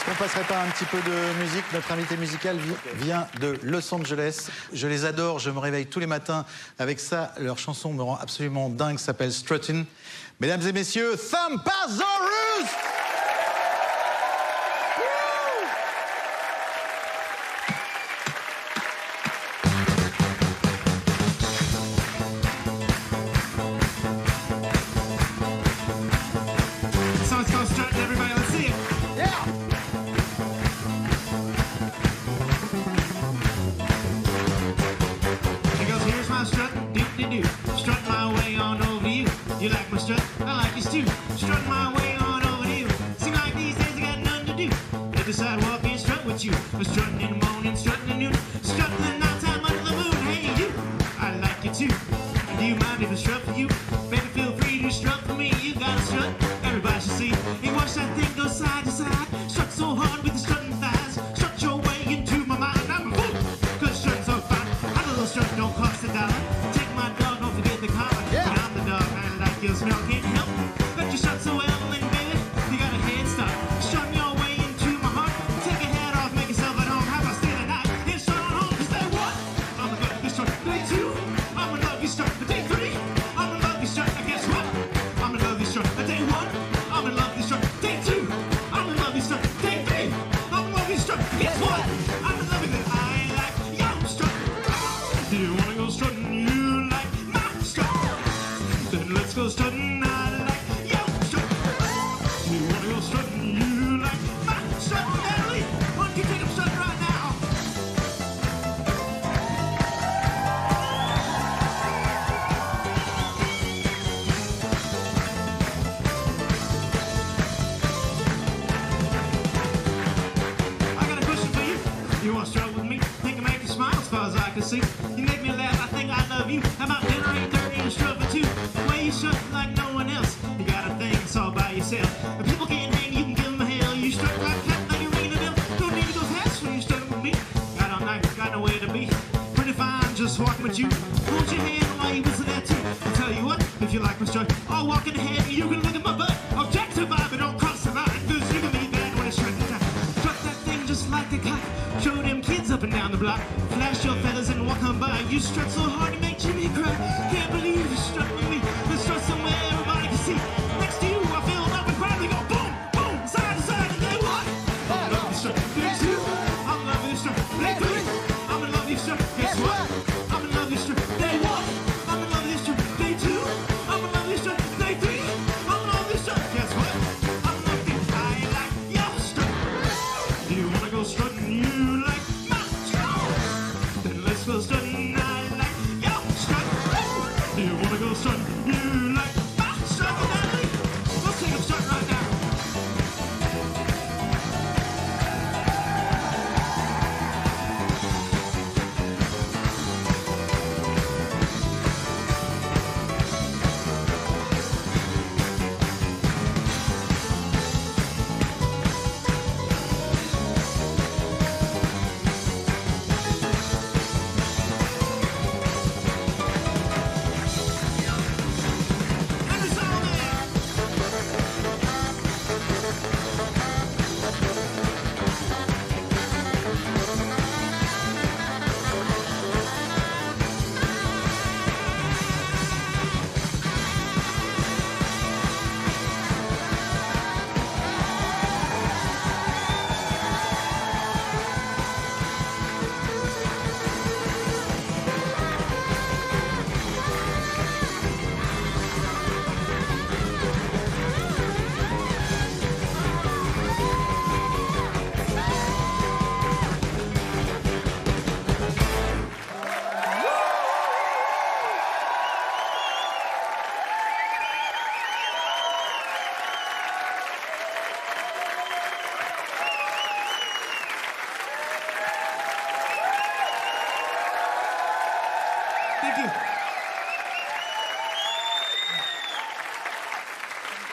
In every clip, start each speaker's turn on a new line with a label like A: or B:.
A: Est-ce qu'on passerait pas un petit peu de musique? Notre invité musical vient de Los Angeles. Je les adore, je me réveille tous les matins avec ça. Leur chanson me rend absolument dingue, s'appelle Strutting. Mesdames et messieurs,
B: Thumpazoru The sidewalk is strut with you. We're strutting and moaning, strutting and noon. I. You make me laugh, I think I love you. How about dinner ain't dirty and strut too? two? The way you shut like no one else. You got a thing, it's all by yourself. If people can't hang, you can give them a hell. You strut like cat, now you're ringing a bell. Don't need to go when you strut with me. Got all night, got nowhere to be. Pretty fine, just walking with you. Hold your hand while you whistle that too. I tell you what, if you like my strut, I'll walk in the head and you can look at my butt. I'll up and down the block. Flash your feathers and walk on by. You strut so hard to make Jimmy cry. Can't believe you struck me. Revolution. You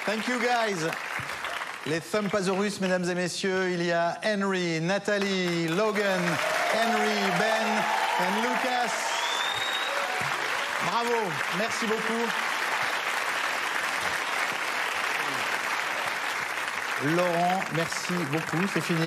A: Thank you guys. Les Thumpasaurus, mesdames et messieurs, il y a Henry, Nathalie, Logan, Henry, Ben et Lucas. Bravo, merci beaucoup. Laurent, merci beaucoup, c'est fini.